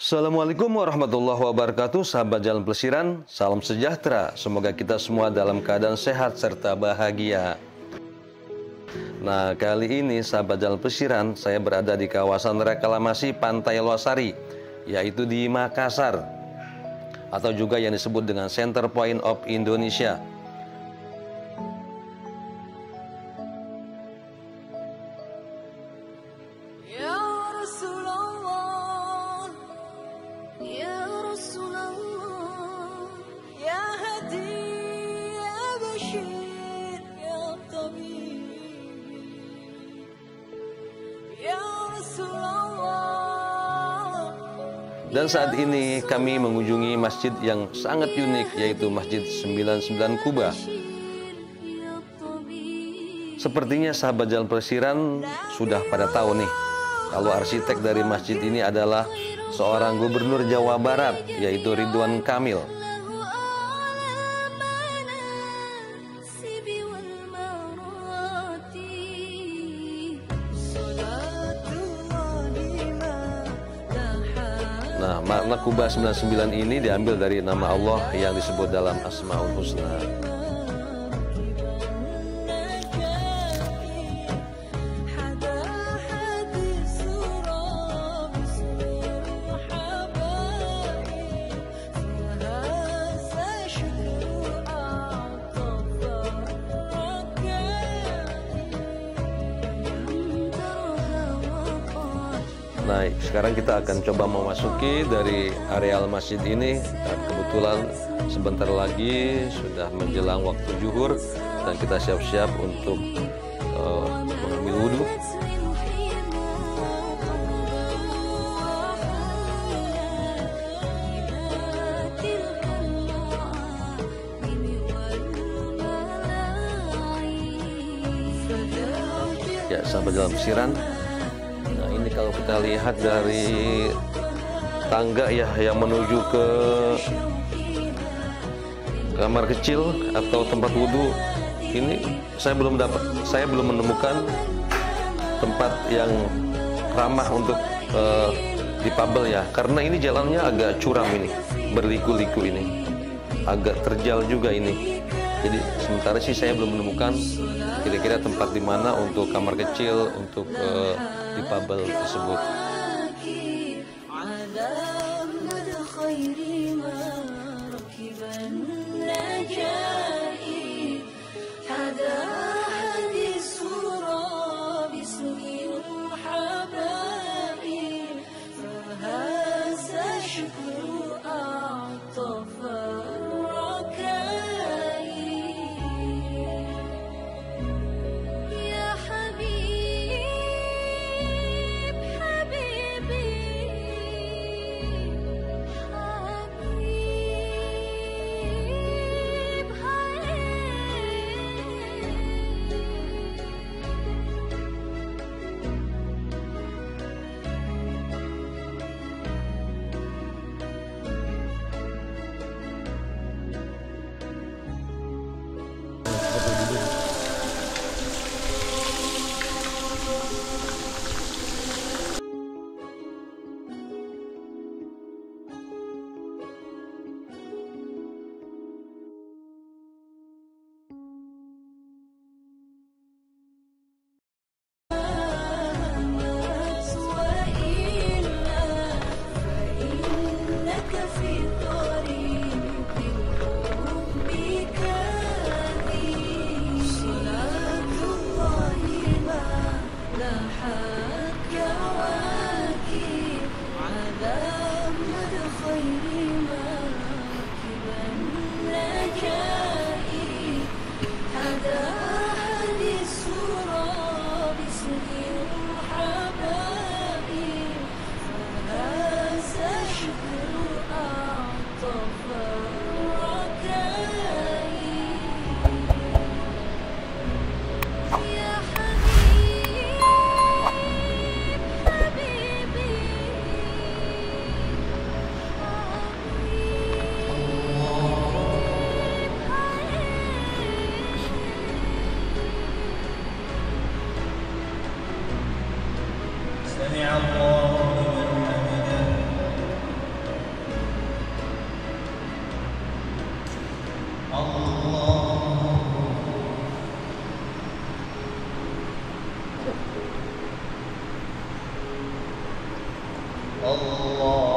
Assalamualaikum warahmatullahi wabarakatuh Sahabat Jalan Pelesiran Salam sejahtera. Semoga kita semua dalam keadaan sehat serta bahagia. Nah kali ini sahabat Jalan Pelesiran Saya berada di kawasan reklamasi Pantai Losari Yaitu di Makassar Atau juga yang disebut dengan Center Point of Indonesia Dan saat ini kami mengunjungi masjid yang sangat unik yaitu Masjid 99 Kuba. Ya Sepertinya sahabat jalan pelesiran sudah pada tahu nih kalau arsitek dari masjid ini adalah seorang gubernur Jawa Barat yaitu Ridwan Kamil. Nah, makna Kuba 99 ini diambil dari nama Allah yang disebut dalam Asmaul Husna. nah Sekarang kita akan coba memasuki dari areal masjid ini. Dan kebetulan sebentar lagi sudah menjelang waktu juhur dan kita siap-siap untuk uh, mengambil wudhu. Ya, sampai dalam siran. Kalau kita lihat dari tangga ya yang menuju ke kamar kecil atau tempat wudhu ini saya belum dapat saya belum menemukan tempat yang ramah untuk eh, dipabel ya. Karena ini jalannya agak curam ini berliku-liku ini. Agak terjal juga ini. Jadi sementara sih saya belum menemukan kira-kira tempat di mana untuk kamar kecil untuk eh, dipabel tersebut الله